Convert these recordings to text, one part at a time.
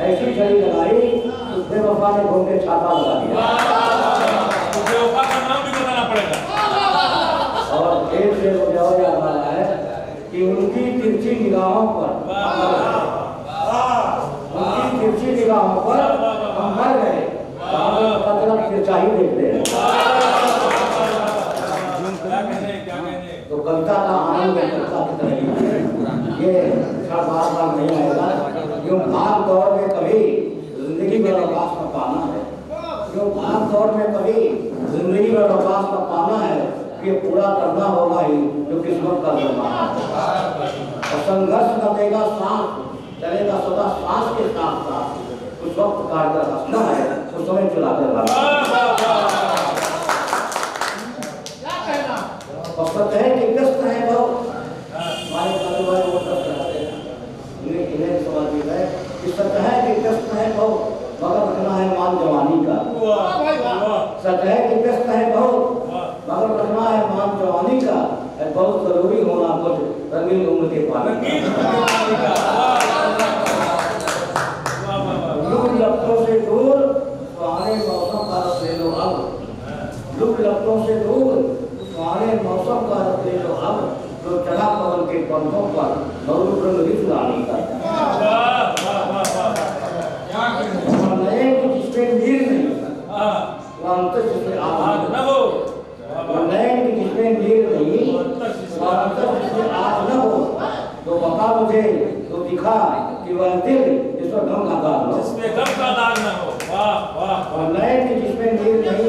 ऐसी छड़ी लगाई, उसने वफा ने घूम के छाता लगा दिया। और एक से वो जो याद रहा है कि उनकी तिरछी निगाहों पर, उनकी तिरछी निगाहों पर हम मर गए। ही देखते हैं। तो कविता का आनंद ये बार बार नहीं आएगा जो भाग दौड़ में कभी ज़िंदगी में अवकाश में पाना है भाग में कभी ज़िंदगी में अवकाश में पाना है ये पूरा करना होगा ही, जो किस्मत का है। और संघर्ष देगा सांस चलेगा सदा सांस के साथ साथ उस वक्त काट कर हंसना है उस समय चला कर भागना है। कि कष्ट है बहुत हमारे परिवार को कष्ट रहते हैं। इन्हें समझ में है कि सच है कि कष्ट है बहुत मगर रखना है मान जवानी का। सच है कि कष्ट है बहुत। मगर रखना है मान जवानी का। है बहुत ज़रूरी होना कुछ रंगीन उम्र के पानी का। से दूर सुहाने मौसम का रस ले लो अब। लुक लपटों से दूर सुहाने मौसम का रस ले लो अब। जो चढ़ा पवन के पंथों पर मरुद रंग रिस रानी का। और इसमें नीर नहीं वो अंतर जिसमें आग नहीं। और नए कुछ इसमें नीर नहीं। और अंतर जिसमें आग न हो तो बता मुझे तो दिखा कि वह दिल पर गम का दाग न हो। जिसमें गम का दाग न हो। वाह वाह और नए की जिसमें नीर नहीं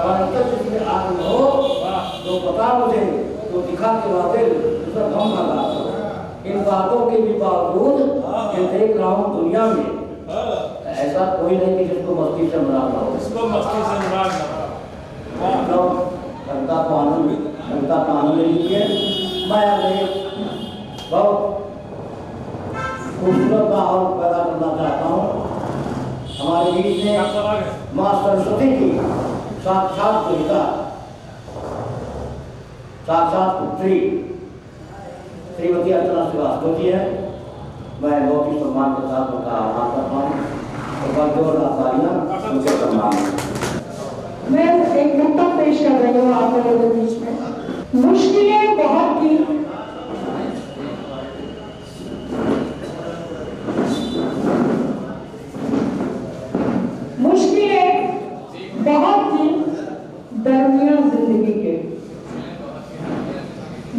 और अंतर जिसमें आग न हो तो बता मुझे तो दिखा के वादिल उसका गम का दाग हो। इन बातों के भी बावजूद ये देख रहा हूँ दुनिया में ऐसा कोई नहीं कि जिसको मस्ती से मरा ना हो। इसको मस्ती से अनुराग न हो। मतलब जनता को आनंद जनता का आनंद लीजिए मैं अभी बहुत खूबसूरत माहौल पैदा करना चाहता हूँ। हमारे बीच में माँ सरस्वती की साक्षात पिता साक्षात पुत्री श्रीमती अर्चना श्रीवास्तव जी है। मैं बहुत ही सम्मान के साथ उनका आह्वान करता हूँ। मैं एक मुद्दा पेश कर रही हूँ आप लोगों के बीच में। मुश्किलें बहुत थी मुश्किलें बहुत थी दरमियान ज़िंदगी के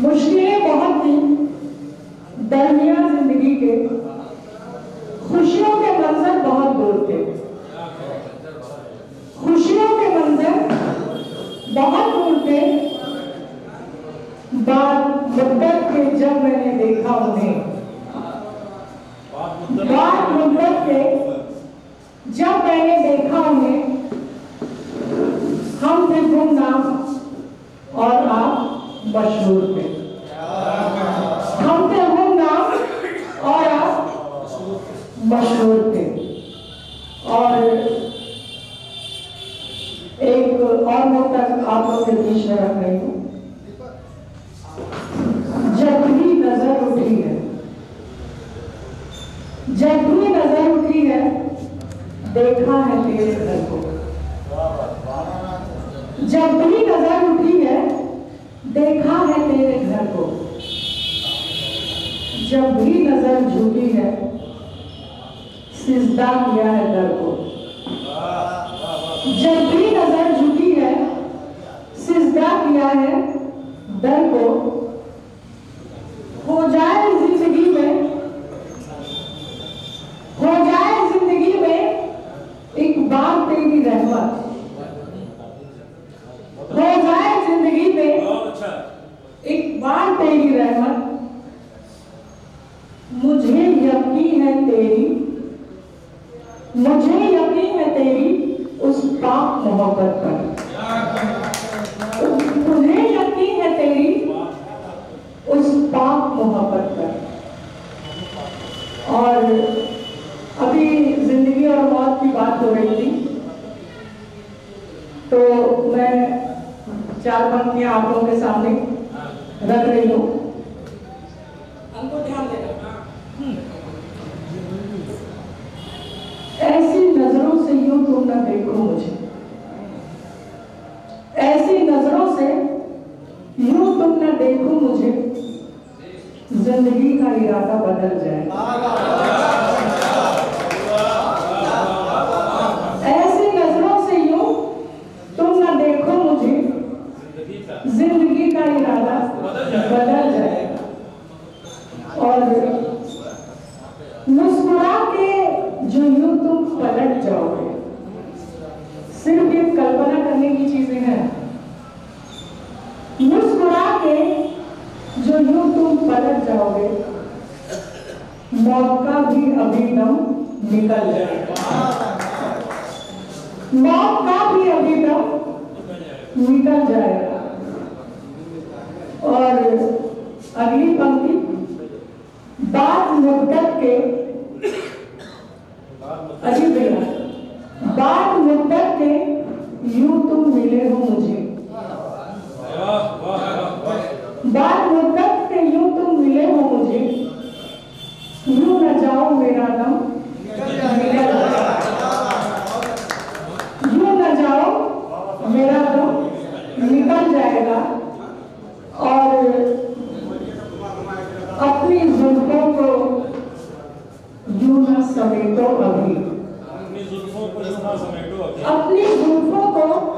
मुश्किलें बहुत थी दरमियान ज़िंदगी के खुशियों के मंजर बहुत दूर थे खुशियों के मंजर बहुत दूर थे बाद मुद्दत के जब मैंने देखा उन्हें, बात मुद्दत के जब मैंने देखा उन्हें, हम थे गुमनाम और आप मशहूर थे। हम थे गुमनाम और आप मशहूर थे। और एक और नुकता आप लोग के बीच में रख रही हूँ जब भी नज़र उठी है जब भी उठी है। देखा है तेरे घर को। जब भी नज़र उठी है, देखा है तेरे घर को। जब भी नज़र झुकी है, सिजदा किया है दर को। जब भी नज़र झुकी है सिजदा किया है दर को हो जाए ज़िंदगी में हो जाए ज़िंदगी में एक बार तेरी रहमत हो जाए ज़िंदगी में बहुत अच्छा एक बार तेरी रहमत मुझे यकीन है तेरी मुझे यकीन है तेरी उस पाक मोहब्बत पर। मुझे यकीन है तेरी उस पाक मोहब्बत पर। और अभी ज़िंदगी और मौत की बात हो रही थी तो मैं चार पंक्तियाँ आप लोगों के सामने रख रही हूँ। ज़िंदगी का इरादा बदल जाए। अगली पंक्ति बाद मुद्दत के अजीब भैया बाद मुद्दत के यू तुम मिले हो मुझे। बाद मुद्दत के यू तुम मिले हो मुझे। यू न जाओ मेरा नाम यूँ न जाओ मेरा दम निकल जाएगा। और समेटो अभी अपनी जुल्फों को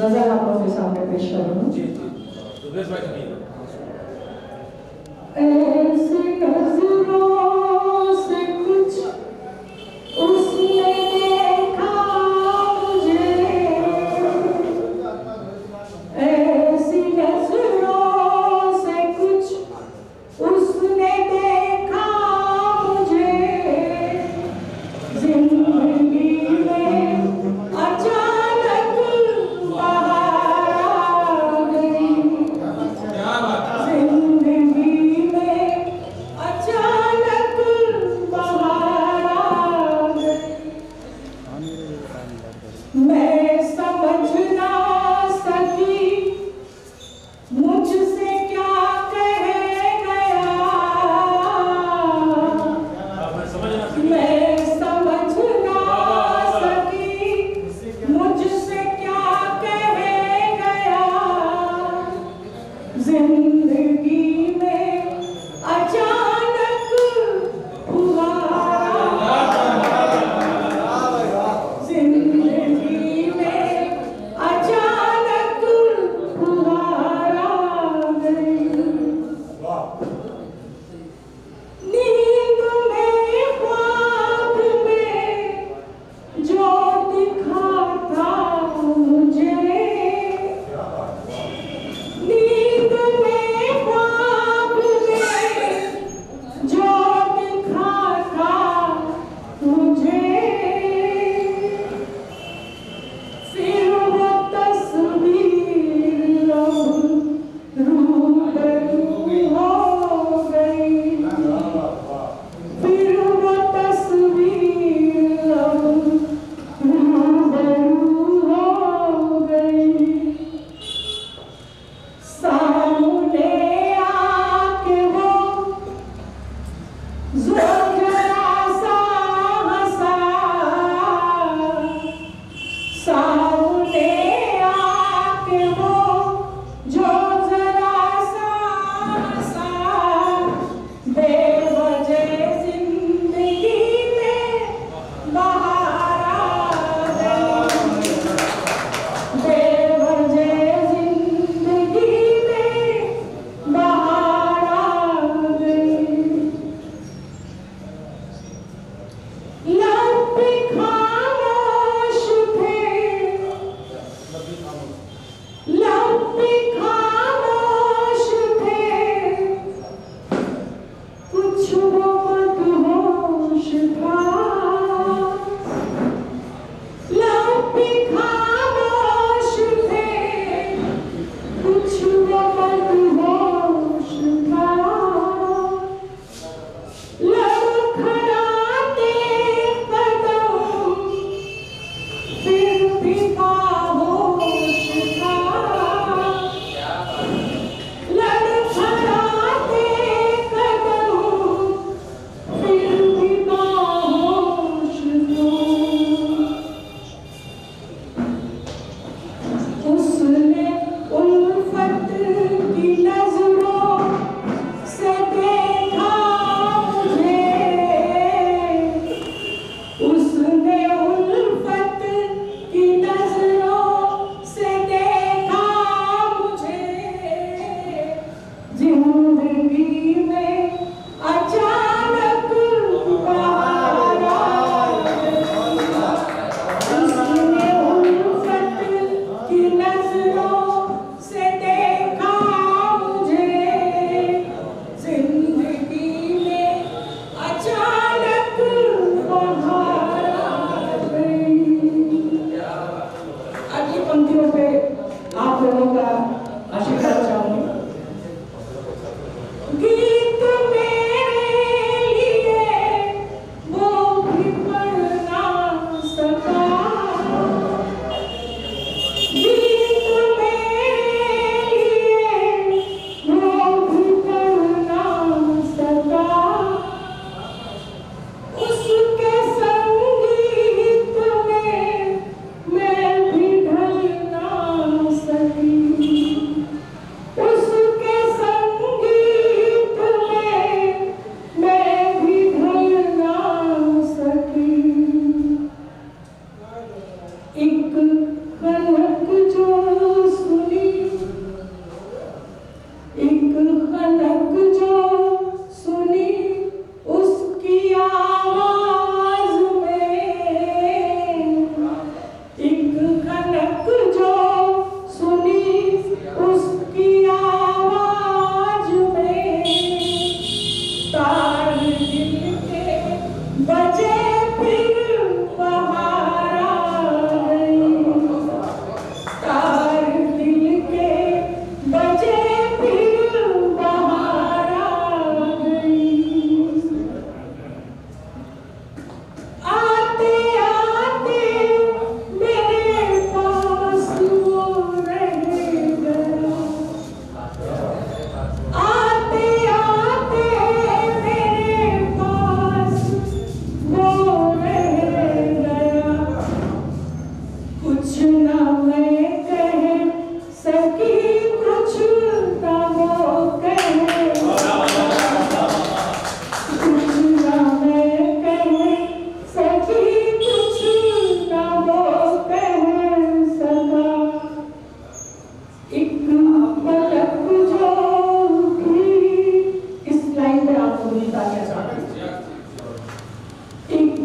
Nós é uma profissão que prestamos. Dos dois mais. Esse é o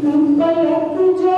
Mumbai ಹತ್ತು ಜೋ